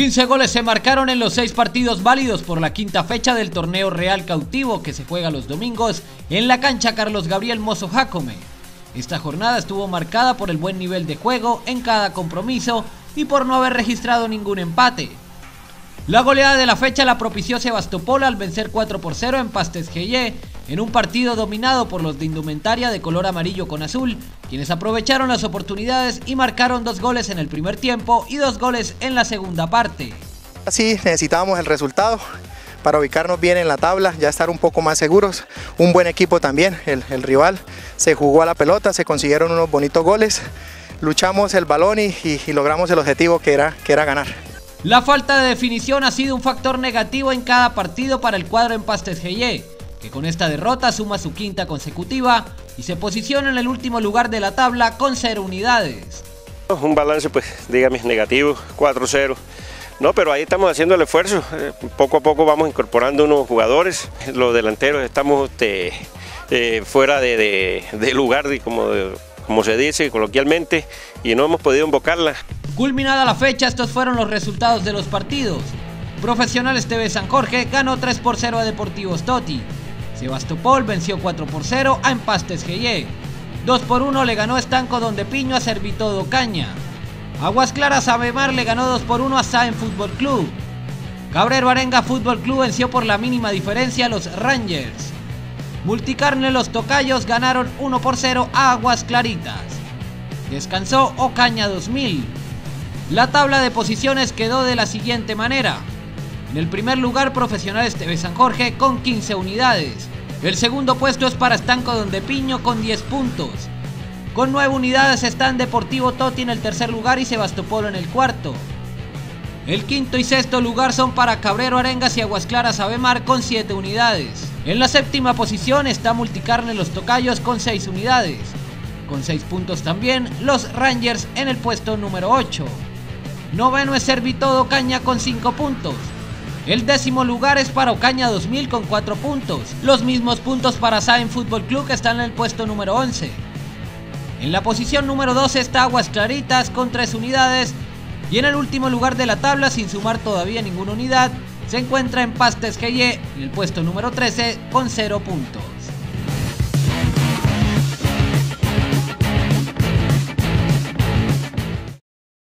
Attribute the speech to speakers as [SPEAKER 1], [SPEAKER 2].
[SPEAKER 1] 15 goles se marcaron en los seis partidos válidos por la quinta fecha del torneo Real Cautivo que se juega los domingos en la cancha Carlos Gabriel Mozo Jacome. Esta jornada estuvo marcada por el buen nivel de juego en cada compromiso y por no haber registrado ningún empate. La goleada de la fecha la propició Sebastopol al vencer 4 por 0 en Pastes en un partido dominado por los de indumentaria de color amarillo con azul, quienes aprovecharon las oportunidades y marcaron dos goles en el primer tiempo y dos goles en la segunda parte.
[SPEAKER 2] Así necesitábamos el resultado para ubicarnos bien en la tabla, ya estar un poco más seguros. Un buen equipo también, el, rival se jugó a la pelota, se consiguieron unos bonitos goles, luchamos el balón y, logramos el objetivo que era, que era ganar.
[SPEAKER 1] La falta de definición ha sido un factor negativo en cada partido para el cuadro en Pastes que con esta derrota suma su quinta consecutiva y se posiciona en el último lugar de la tabla con cero unidades.
[SPEAKER 3] Un balance, pues, dígame, negativo, 4-0. No, pero ahí estamos haciendo el esfuerzo. Eh, poco a poco vamos incorporando unos jugadores. Los delanteros estamos este, eh, fuera de, lugar, como, como se dice coloquialmente, y no hemos podido invocarla.
[SPEAKER 1] Culminada la fecha, estos fueron los resultados de los partidos. Profesionales TV San Jorge ganó 3 por 0 a Deportivos Toti. Sebastopol venció 4 por 0 a Empastes GY. 2 por 1 le ganó Estanco Donde Piño a Servitodo Caña. Aguas Claras Avemar le ganó 2 por 1 a Saen Fútbol Club. Cabrero Arenga Fútbol Club venció por la mínima diferencia a los Rangers. Multicarne Los Tocayos ganaron 1 por 0 a Aguas Claritas. Descansó Ocaña 2000. La tabla de posiciones quedó de la siguiente manera. En el primer lugar, Profesionales TV San Jorge con 15 unidades. El segundo puesto es para Estanco Donde Piño con 10 puntos. Con 9 unidades están Deportivo Toti en el tercer lugar y Sebastopolo en el cuarto. El quinto y sexto lugar son para Cabrero Arengas y Aguas Claras Avemar con 7 unidades. En la séptima posición está Multicarne Los Tocayos con 6 unidades. Con 6 puntos también los Rangers en el puesto número 8. Noveno es Servitodo Caña con 5 puntos. El décimo lugar es para Ocaña 2000 con 4 puntos. Los mismos puntos para Sain Fútbol Club que están en el puesto número 11. En la posición número 12 está Aguas Claritas con 3 unidades. Y en el último lugar de la tabla, sin sumar todavía ninguna unidad, se encuentra en Pastes GY en el puesto número 13 con 0 puntos.